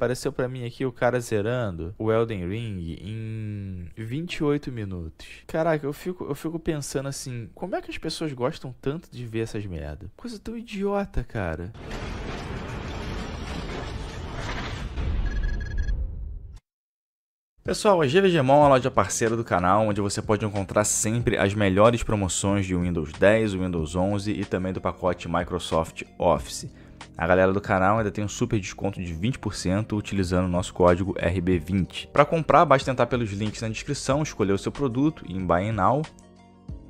Apareceu pra mim aqui o cara zerando o Elden Ring em 28 minutos. Caraca, eu fico, eu fico pensando assim, como é que as pessoas gostam tanto de ver essas merda? Coisa tão idiota, cara. Pessoal, a GVGMon é a loja parceira do canal, onde você pode encontrar sempre as melhores promoções de Windows 10, Windows 11 e também do pacote Microsoft Office. A galera do canal ainda tem um super desconto de 20% utilizando o nosso código RB20. Para comprar, basta entrar pelos links na descrição, escolher o seu produto em Buy Now,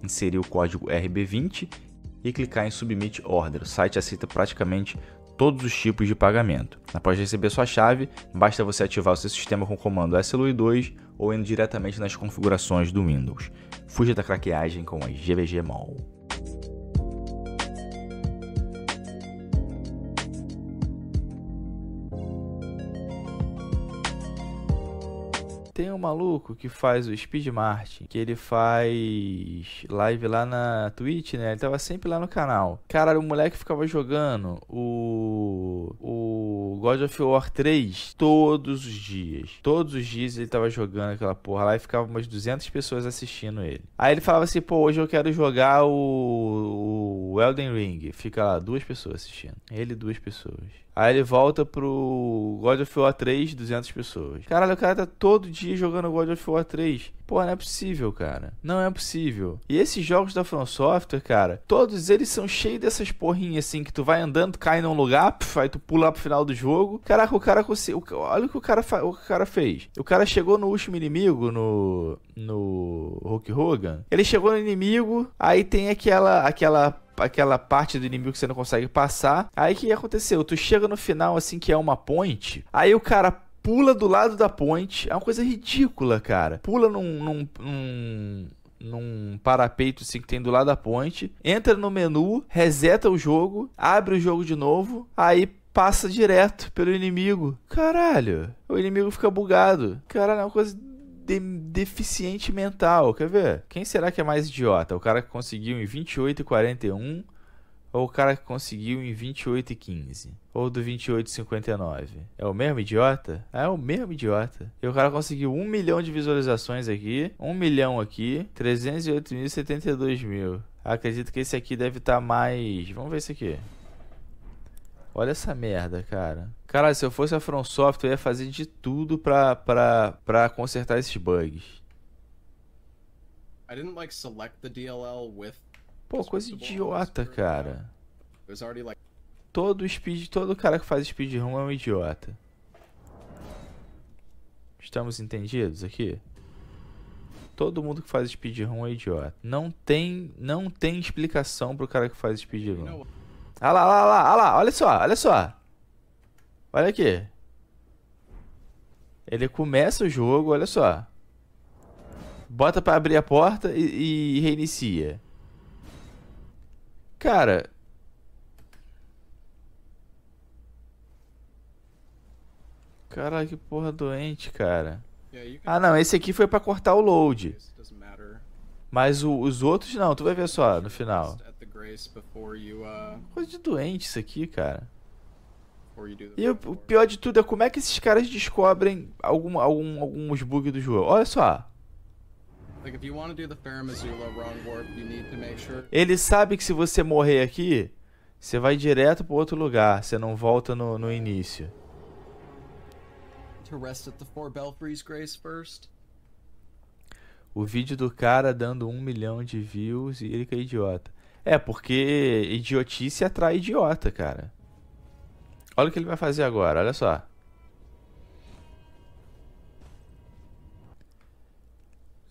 inserir o código RB20 e clicar em Submit Order. O site aceita praticamente todos os tipos de pagamento. Após receber sua chave, basta você ativar o seu sistema com o comando SLUI2 ou indo diretamente nas configurações do Windows. Fuja da craqueagem com a GVG Mall. Tem um maluco que faz o Speed Martin, que ele faz live lá na Twitch, né? Ele tava sempre lá no canal. Cara, o moleque ficava jogando o o God of War 3 todos os dias. Todos os dias ele tava jogando aquela porra lá e ficava umas 200 pessoas assistindo ele. Aí ele falava assim: "Pô, hoje eu quero jogar o, o Elden Ring". Fica lá duas pessoas assistindo. Ele duas pessoas. Aí ele volta pro God of War 3, 200 pessoas. Caralho, o cara tá todo dia jogando God of War 3. Pô, não é possível, cara. Não é possível. E esses jogos da From Software, cara, todos eles são cheios dessas porrinhas assim, que tu vai andando, cai num lugar, pf, aí tu pula lá pro final do jogo. Caraca, o cara conseguiu. Olha o que o cara, o que o cara fez. O cara chegou no último inimigo, no. No Hulk Hogan. Ele chegou no inimigo, aí tem aquela. aquela aquela parte do inimigo que você não consegue passar. Aí o que aconteceu? Tu chega no final, assim, que é uma point. Aí o cara pula do lado da ponte. É uma coisa ridícula, cara. Pula num, num, num, num parapeito assim que tem do lado da ponte. Entra no menu, reseta o jogo, abre o jogo de novo. Aí passa direto pelo inimigo. Caralho, o inimigo fica bugado. Caralho, é uma coisa de deficiente mental. Quer ver? Quem será que é mais idiota? O cara que conseguiu em 28 e 41 ou o cara que conseguiu em 28 e 15? Ou do 28 e 59? É o mesmo idiota? É o mesmo idiota. E o cara conseguiu 1 milhão de visualizações aqui, 1 milhão aqui, 308 mil e 72 mil. Acredito que esse aqui deve estar tá mais... Vamos ver esse aqui. Olha essa merda, cara. Cara, se eu fosse a From Software, eu ia fazer de tudo pra, pra, pra consertar esses bugs. I didn't like select the DLL with Pô, coisa idiota, cara. Todo speed, todo cara que faz speedrun é um idiota. Estamos entendidos aqui? Todo mundo que faz speedrun é idiota. Não tem, não tem explicação pro cara que faz speedrun. Olha lá, olha lá, olha lá, olha só, olha só. Olha aqui. Ele começa o jogo, olha só. Bota pra abrir a porta e, e reinicia. Cara. Caralho, que porra doente, cara. Ah, não, esse aqui foi pra cortar o load. Mas o, os outros não, tu vai ver só no final. Coisa de doente isso aqui, cara. E o, o pior de tudo é como é que esses caras descobrem algum, algum, alguns bugs do jogo. Olha só. Ele sabe que se você morrer aqui, você vai direto para outro lugar, você não volta no, no início. O vídeo do cara dando um milhão de views e ele que é idiota. É, porque idiotice atrai idiota, cara. Olha o que ele vai fazer agora, olha só.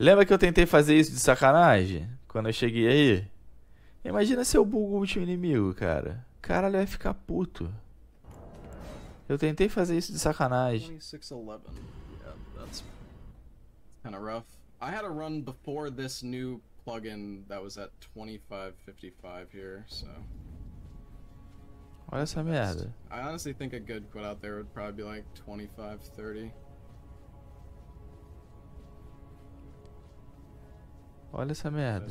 Lembra que eu tentei fazer isso de sacanagem? Quando eu cheguei aí? Imagina se eu bugo o último inimigo, cara. Caralho, vai ficar puto. Eu tentei fazer isso de sacanagem. 2611. Yeah, that's kind of rough. I had a run before this new plugin that was at 2555 here, so. Olha essa merda. I honestly think a good quote out there would probably be like 2530. Olha essa merda.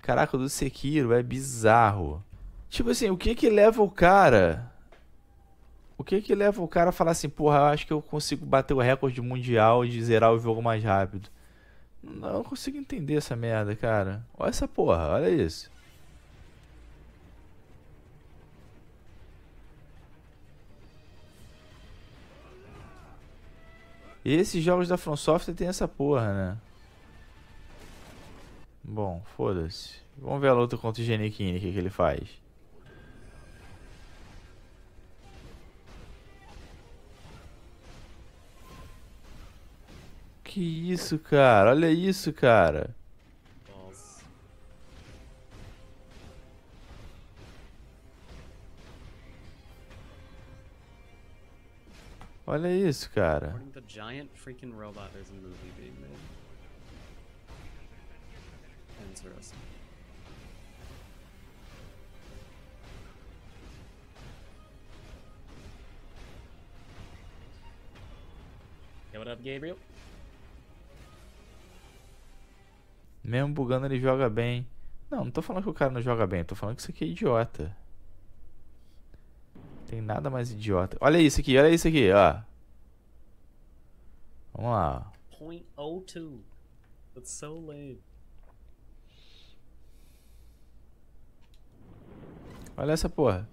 Caraca, o do Sekiro é bizarro. Tipo assim, o que que leva o cara o que que leva o cara a falar assim, porra, eu acho que eu consigo bater o recorde mundial de zerar o jogo mais rápido. Não, consigo entender essa merda, cara. Olha essa porra, olha isso. Esses jogos da From Software tem essa porra, né? Bom, foda-se. Vamos ver a luta contra o Genikini, o que, que ele faz. Que isso, cara? Olha isso, cara. Olha isso, cara. Giant freaking robot, there's a movie being made. Interesting. What up, Gabriel? Mesmo bugando, ele joga bem. Não, não tô falando que o cara não joga bem, tô falando que isso aqui é idiota. Tem nada mais idiota. Olha isso aqui, olha isso aqui, ó. Vamos lá. ó. Point oh two. That's so lame. Olha essa porra.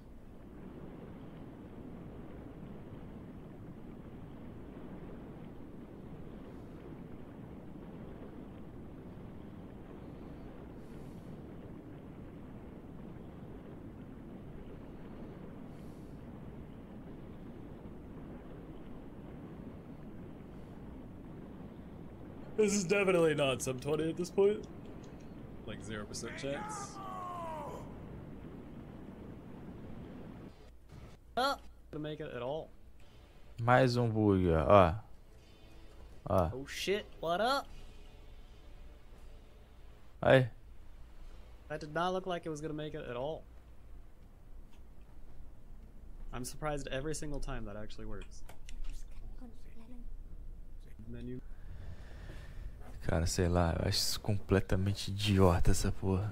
This is definitely not sub 20 at this point. Like 0% chance. Oh! To make it at all. Mais um bug, ó. Ó. Oh shit, what up? Aí. That did not look like it was gonna make it at all. I'm surprised every single time that actually works. Menu. Cara, sei lá, eu acho isso completamente idiota essa porra.